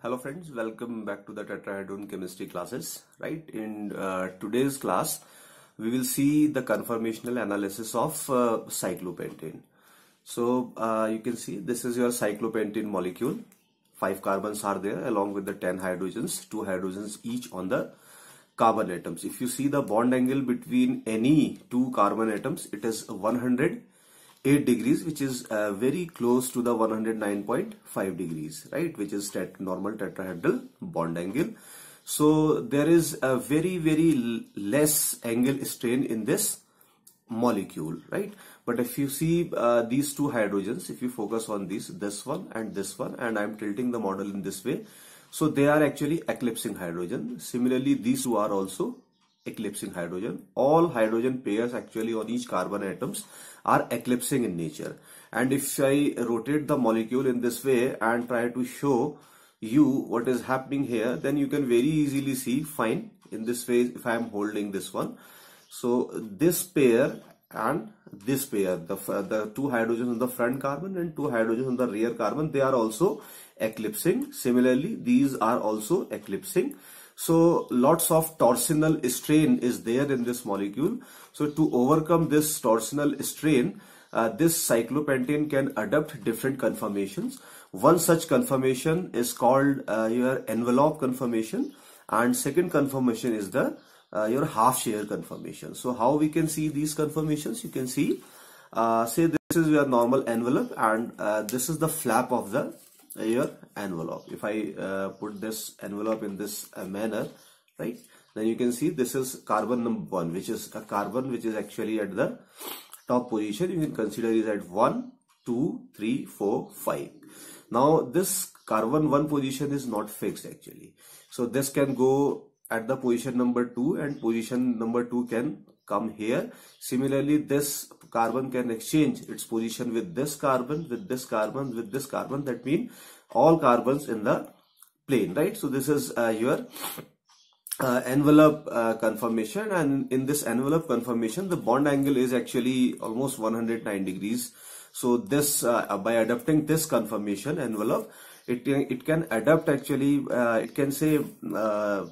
Hello friends, welcome back to the tetrahedron chemistry classes. Right, in uh, today's class, we will see the conformational analysis of uh, cyclopentane. So uh, you can see this is your cyclopentane molecule. Five carbons are there along with the 10 hydrogens, two hydrogens each on the carbon atoms. If you see the bond angle between any two carbon atoms, it is 100 8 degrees which is uh, very close to the 109.5 degrees right? Which is that normal tetrahedral bond angle. So there is a very very less angle strain in this molecule right? But if you see uh, these two hydrogens if you focus on these this one and this one and I'm tilting the model in this way so they are actually eclipsing hydrogen. Similarly these two are also eclipsing hydrogen. All hydrogen pairs actually on each carbon atoms are eclipsing in nature. And if I rotate the molecule in this way and try to show you what is happening here, then you can very easily see fine in this way if I am holding this one. So this pair and this pair, the, the two hydrogens on the front carbon and two hydrogens on the rear carbon, they are also eclipsing. Similarly, these are also eclipsing. So lots of torsional strain is there in this molecule. So to overcome this torsional strain, uh, this cyclopentane can adopt different conformations. One such conformation is called uh, your envelope conformation and second conformation is the uh, your half chair conformation. So how we can see these conformations? You can see, uh, say this is your normal envelope and uh, this is the flap of the your envelope. If I uh, put this envelope in this uh, manner right then you can see this is carbon number one which is a carbon which is actually at the top position. You can consider is at 1 2 3 4 5 now this carbon one position is not fixed actually. So this can go at the position number 2 and position number 2 can come here. Similarly this carbon can exchange its position with this carbon with this carbon with this carbon. That means all carbons in the plane right? So this is uh, your uh, envelope uh, conformation and in this envelope conformation the bond angle is actually almost 109 degrees. So this uh, by adapting this conformation envelope it it can adapt actually uh, it can say uh,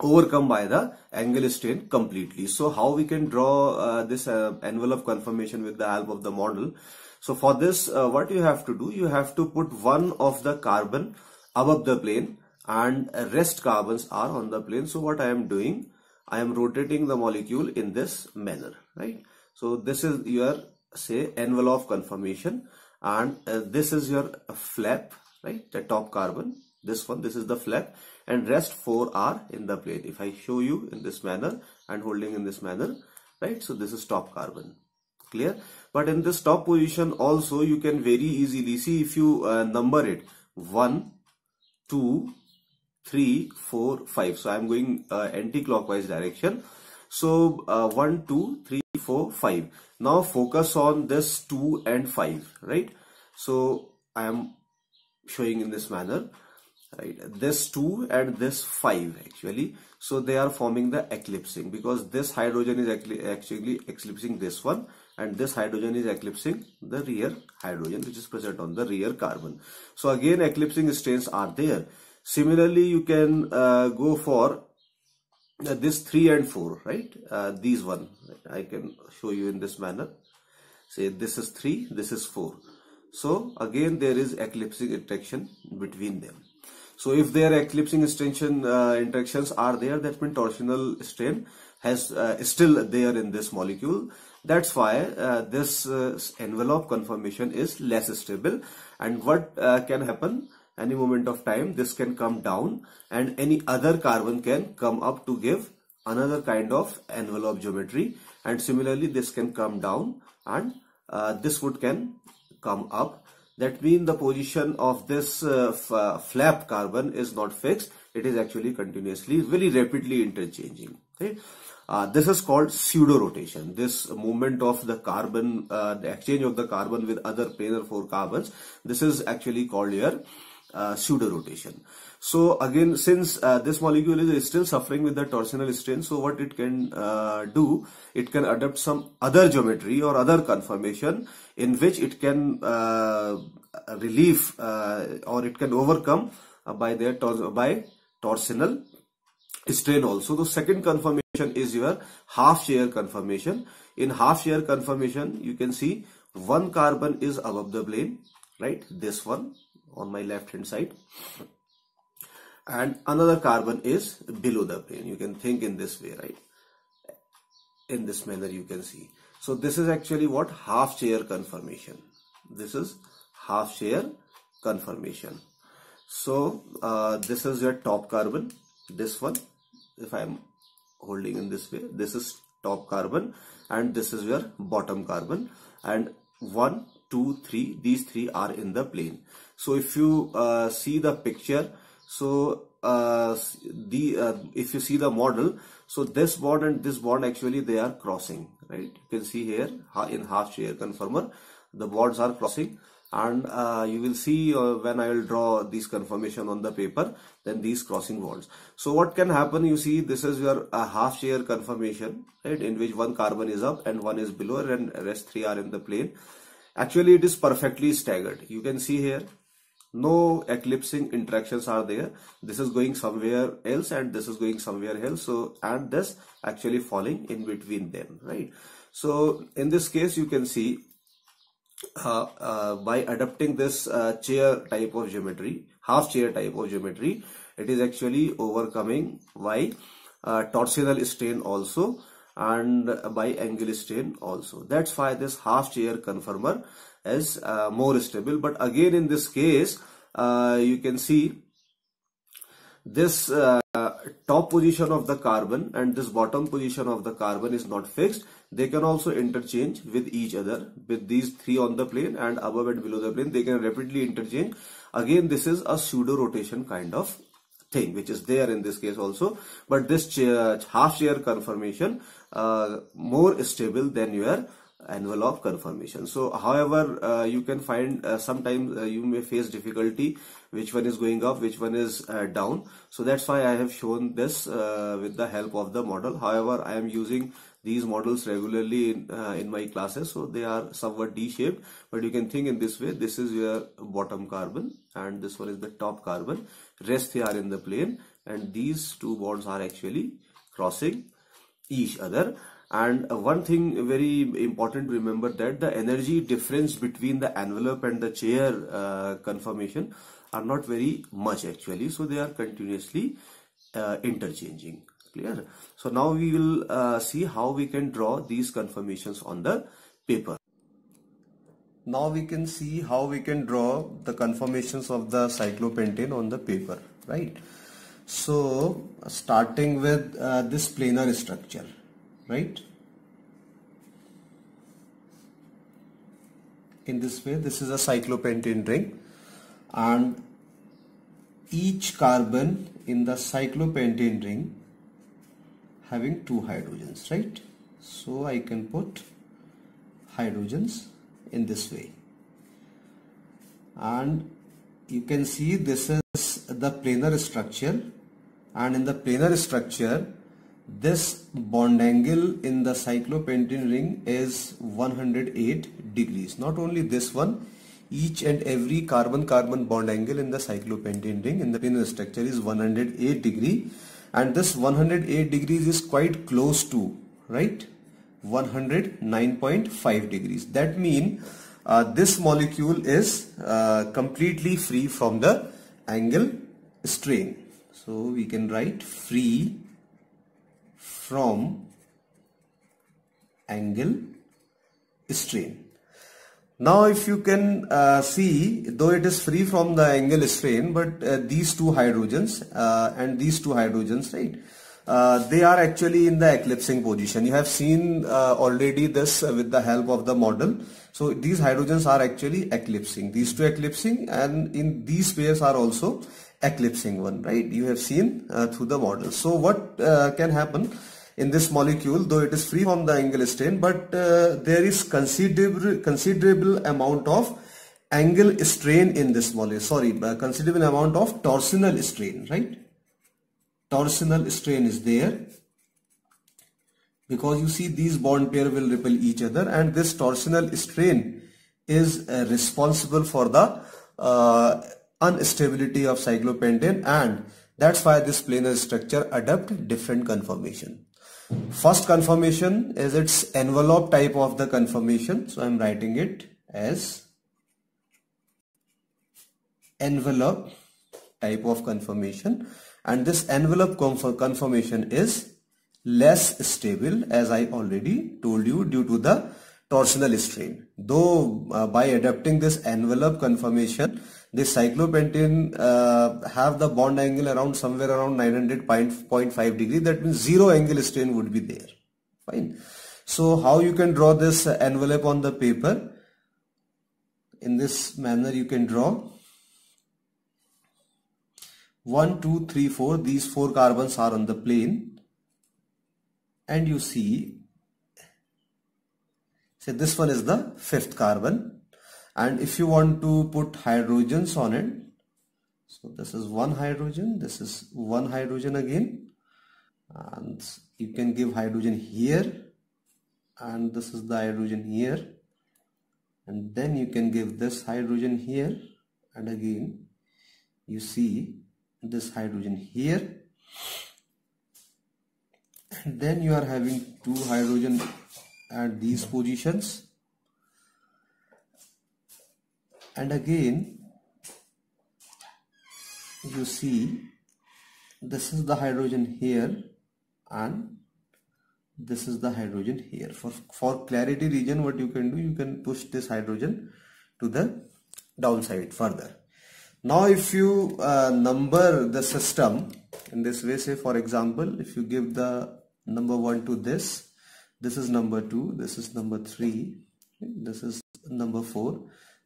overcome by the angle strain completely. So how we can draw uh, this uh, envelope conformation with the help of the model. So for this uh, what you have to do you have to put one of the carbon above the plane and rest carbons are on the plane. So what I am doing I am rotating the molecule in this manner right. So this is your say envelope conformation and uh, this is your flap right the top carbon this one this is the flap and rest four are in the plate. If I show you in this manner and holding in this manner right? So this is top carbon. Clear? But in this top position also you can very easily see if you uh, number it. 1 2 3 4 5 so I'm going uh, anti-clockwise direction. So uh, 1 2 3 4 5 now focus on this 2 and 5 right? So I am showing in this manner right? This 2 and this 5 actually. So they are forming the eclipsing because this hydrogen is actually actually eclipsing this one and this hydrogen is eclipsing the rear hydrogen which is present on the rear carbon. So again eclipsing strains are there. Similarly you can uh, go for uh, this 3 and 4 right? Uh, these one. I can show you in this manner. Say this is 3 this is 4 so again there is eclipsing interaction between them so if their eclipsing extension uh, interactions are there, that means torsional strain has uh, still there in this molecule. That's why uh, this uh, envelope conformation is less stable. And what uh, can happen? Any moment of time, this can come down and any other carbon can come up to give another kind of envelope geometry. And similarly, this can come down and uh, this would can come up that means the position of this uh, uh, flap carbon is not fixed. It is actually continuously very rapidly interchanging okay uh, this is called pseudo rotation this movement of the carbon uh, the exchange of the carbon with other planar four carbons this is actually called your uh, pseudo rotation so again since uh, this molecule is still suffering with the torsional strain so what it can do it can adopt some other geometry or other conformation in which it can uh, relieve uh, or it can overcome uh, by their by torsional strain also. The second conformation is your half chair conformation. In half chair conformation, you can see one carbon is above the plane, right? This one on my left hand side. And another carbon is below the plane. You can think in this way, right? In this manner you can see. So this is actually what half chair conformation. This is half chair conformation. So uh, this is your top carbon, this one if I am holding in this way this is top carbon and this is your bottom carbon and one two three these three are in the plane so if you uh, see the picture so uh, the uh, if you see the model so this bond and this bond actually they are crossing right you can see here in half chair conformer the bonds are crossing and uh, you will see uh, when I will draw this conformation on the paper then these crossing bonds. So what can happen you see this is your uh, half chair conformation right in which one carbon is up and one is below and rest three are in the plane. Actually it is perfectly staggered. You can see here no eclipsing interactions are there. This is going somewhere else and this is going somewhere else. So and this actually falling in between them right. So in this case you can see uh, uh, by adopting this uh, chair type of geometry, half chair type of geometry, it is actually overcoming by uh, torsional strain also and by angle strain also. That's why this half chair conformer is uh, more stable. But again in this case, uh, you can see this top position of the carbon and this bottom position of the carbon is not fixed. They can also interchange with each other with these three on the plane and above and below the plane. They can rapidly interchange. Again this is a pseudo rotation kind of thing which is there in this case also. But this half chair conformation uh, more stable than your envelope conformation so however uh, you can find uh, sometimes uh, you may face difficulty which one is going up which one is uh, down. So that's why i have shown this uh, with the help of the model. However i am using these models regularly in, uh, in my classes. So they are somewhat d-shaped but you can think in this way. This is your bottom carbon and this one is the top carbon. Rest they are in the plane and these two bonds are actually crossing each other and one thing very important to remember that the energy difference between the envelope and the chair uh, conformation are not very much actually. So they are continuously uh, interchanging. Clear? So now we will uh, see how we can draw these conformations on the paper. Now we can see how we can draw the conformations of the cyclopentane on the paper right? So starting with uh, this planar structure right? In this way this is a cyclopentane ring. And each carbon in the cyclopentane ring having two hydrogens right? So I can put hydrogens in this way. And you can see this is the planar structure. And in the planar structure this bond angle in the cyclopentane ring is 108 degrees. Not only this one each and every carbon carbon bond angle in the cyclopentane ring in the planar structure is 108 degree. And this 108 degrees is quite close to right? 109.5 degrees. That mean uh, this molecule is uh, completely free from the angle strain. So we can write free from angle strain now if you can uh, see, though it is free from the angle strain, but uh, these two hydrogens uh, and these two hydrogens, right, uh, they are actually in the eclipsing position. You have seen uh, already this with the help of the model. So these hydrogens are actually eclipsing. These two eclipsing and in these pairs are also eclipsing one, right? You have seen uh, through the model. So what can happen? in this molecule though it is free from the angle strain but uh, there is considerable considerable amount of angle strain in this molecule sorry uh, considerable amount of torsional strain right torsional strain is there because you see these bond pair will repel each other and this torsional strain is uh, responsible for the instability of cyclopentane and that's why this planar structure adopt different conformation. First conformation is its envelope type of the conformation. So I'm writing it as envelope type of conformation and this envelope conformation is less stable as I already told you due to the torsional strain. Though uh, by adapting this envelope conformation the cyclopentane uh, have the bond angle around somewhere around 900.5 degree. That means zero angle strain would be there. Fine. So how you can draw this envelope on the paper? In this manner you can draw. 1 2 3 4 these four carbons are on the plane. And you see say this one is the fifth carbon and if you want to put hydrogens on it so this is one hydrogen this is one hydrogen again. And you can give hydrogen here and this is the hydrogen here. And then you can give this hydrogen here and again you see this hydrogen here. And then you are having two hydrogen at these positions and again you see this is the hydrogen here and this is the hydrogen here. For for clarity region what you can do you can push this hydrogen to the downside further. Now if you uh, number the system in this way say for example if you give the number 1 to this this is number 2 this is number 3 this is number 4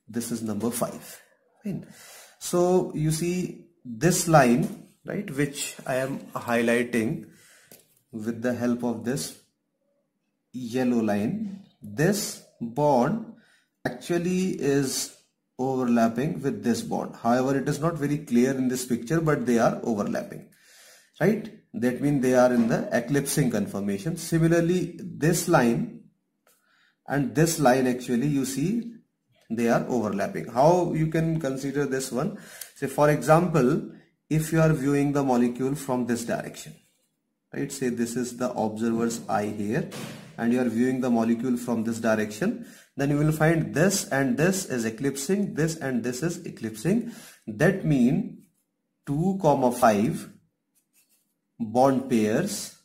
this is number 5 right? so you see this line right which I am highlighting with the help of this yellow line this bond actually is overlapping with this bond. However it is not very clear in this picture but they are overlapping. Right? That means they are in the eclipsing conformation similarly this line and this line actually you see they are overlapping. How you can consider this one? Say for example if you are viewing the molecule from this direction right? Say this is the observer's eye here and you are viewing the molecule from this direction then you will find this and this is eclipsing this and this is eclipsing. That mean 2 comma 5 bond pairs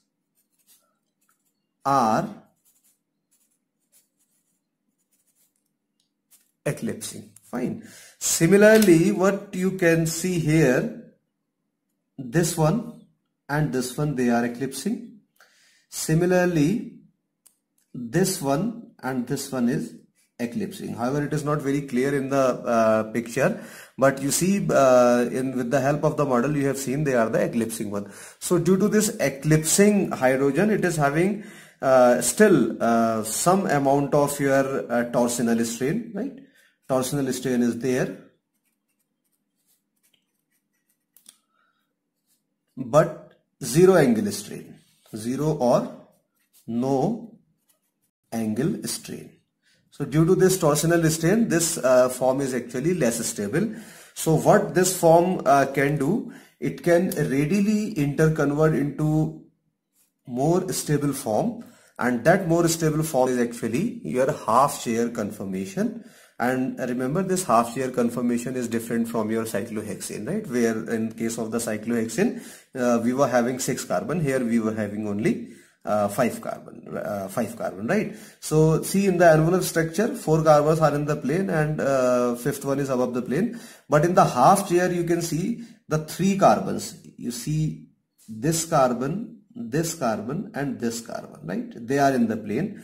are eclipsing. Fine. Similarly what you can see here this one and this one they are eclipsing. Similarly this one and this one is eclipsing. However it is not very clear in the uh, picture but you see uh, in with the help of the model you have seen they are the eclipsing one. So due to this eclipsing hydrogen it is having uh, still uh, some amount of your uh, torsional strain right torsional strain is there. But zero angle strain. Zero or no angle strain. So due to this torsional strain this uh, form is actually less stable. So what this form uh, can do it can readily interconvert into more stable form. And that more stable form is actually your half chair conformation and remember this half chair conformation is different from your cyclohexane right? Where in case of the cyclohexane uh, we were having six carbon. Here we were having only uh, 5 carbon uh, 5 carbon right? So see in the envelope structure four carbons are in the plane and uh, fifth one is above the plane. But in the half chair you can see the three carbons. You see this carbon this carbon and this carbon right? They are in the plane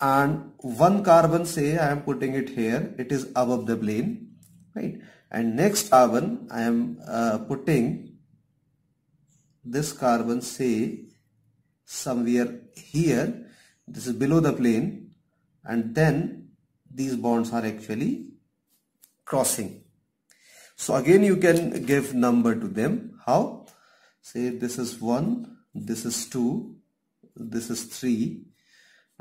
and one carbon say I am putting it here it is above the plane right? And next carbon I am uh, putting this carbon say somewhere here. This is below the plane. And then these bonds are actually crossing. So again you can give number to them. How? Say this is 1 this is 2 this is 3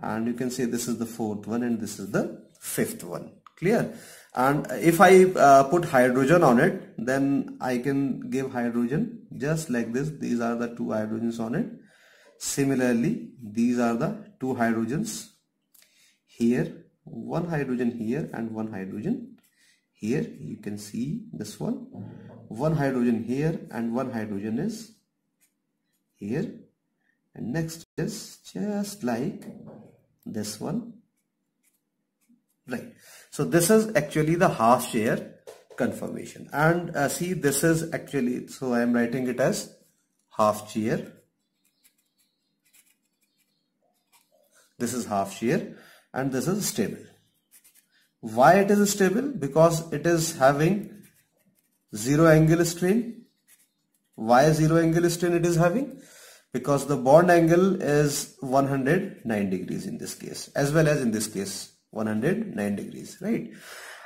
and you can say this is the fourth one and this is the fifth one. Clear? And if I uh, put hydrogen on it then I can give hydrogen just like this. These are the two hydrogens on it. Similarly these are the two hydrogens here. One hydrogen here and one hydrogen here. You can see this one. One hydrogen here and one hydrogen is here. And next is just like this one. Right. So this is actually the half chair confirmation. And uh, see this is actually so I am writing it as half chair this is half chair and this is stable. Why it is stable? Because it is having zero angle strain. Why zero angle strain it is having because the bond angle is 109 degrees in this case as well as in this case 109 degrees right?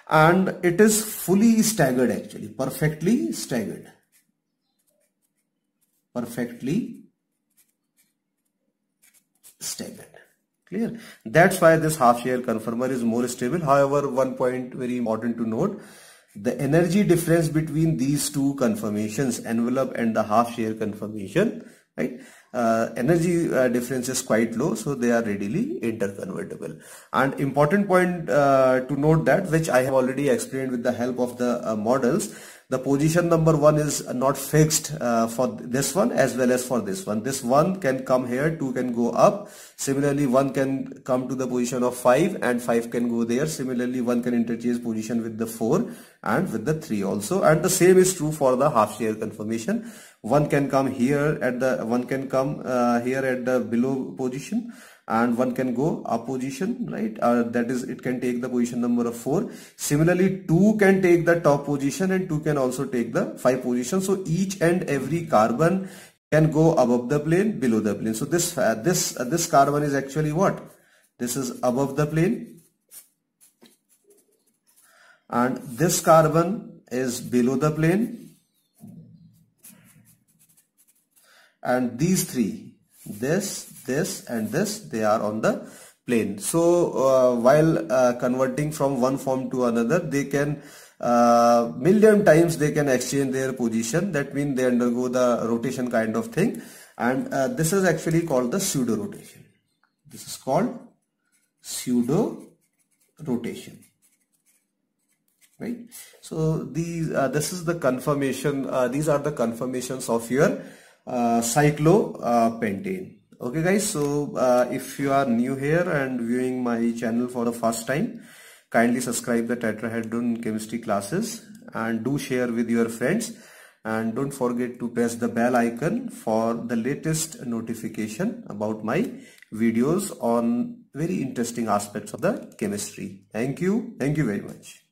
And it is fully staggered actually perfectly staggered. Perfectly staggered. Clear? That's why this half chair conformer is more stable. However one point very important to note the energy difference between these two conformations envelope and the half chair conformation right uh, energy uh, difference is quite low so they are readily interconvertible. And important point uh, to note that which I have already explained with the help of the uh, models the position number one is not fixed uh, for this one as well as for this one. This one can come here two can go up. Similarly one can come to the position of five and five can go there. Similarly one can interchange position with the four and with the three also. And the same is true for the half chair conformation one can come here at the one can come uh, here at the below position and one can go up position right? Uh, that is it can take the position number of 4 similarly 2 can take the top position and 2 can also take the 5 position. So each and every carbon can go above the plane below the plane. So this uh, this uh, this carbon is actually what? This is above the plane. And this carbon is below the plane. And these three this this and this they are on the plane. So uh, while uh, converting from one form to another they can uh, million times they can exchange their position. That means they undergo the rotation kind of thing. And uh, this is actually called the pseudo rotation. This is called pseudo rotation. Right? So these uh, this is the confirmation uh, these are the confirmations of your cyclopentane. Okay guys so uh, if you are new here and viewing my channel for the first time kindly subscribe the tetrahedron chemistry classes and do share with your friends. And don't forget to press the bell icon for the latest notification about my videos on very interesting aspects of the chemistry. Thank you. Thank you very much